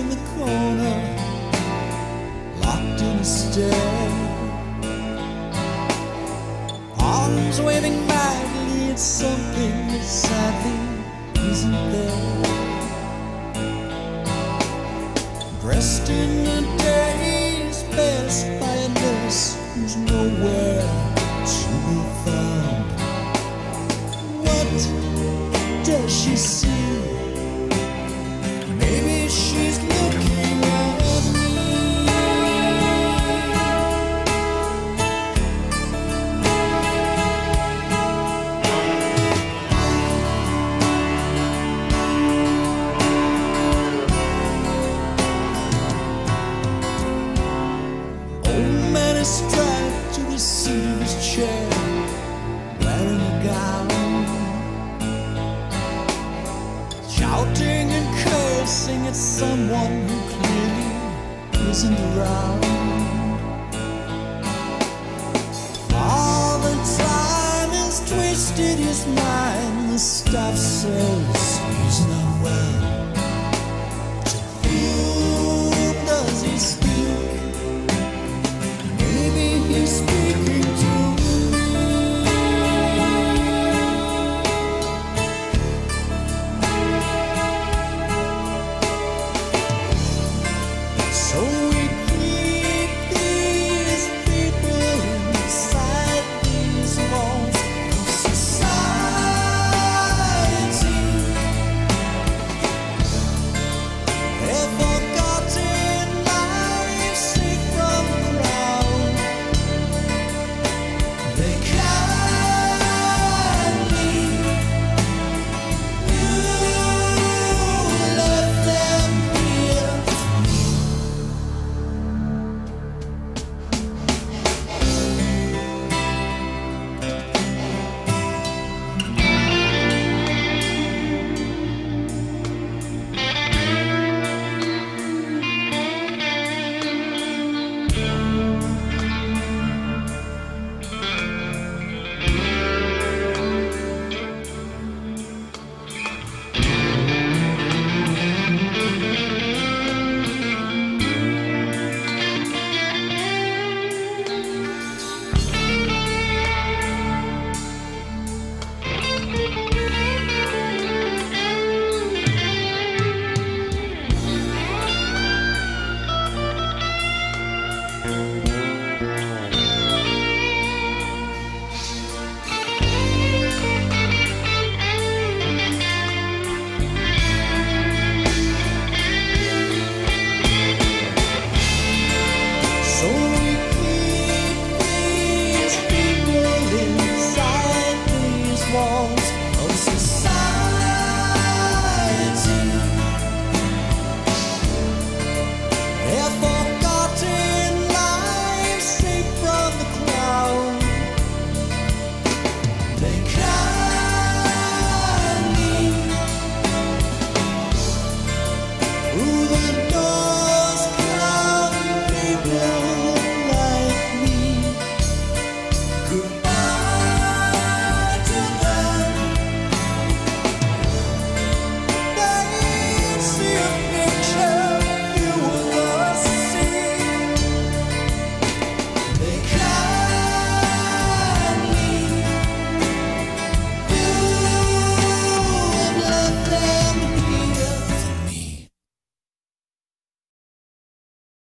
in the corner, locked in a stare. Arms waving madly at something that sadly isn't there. Dressed in a day's best by a nurse who's nowhere to be found. What does she see? Strapped to the his chair, wearing a gown, shouting and cursing at someone who clearly isn't around. Father Time has twisted his mind. The he's not well. speak.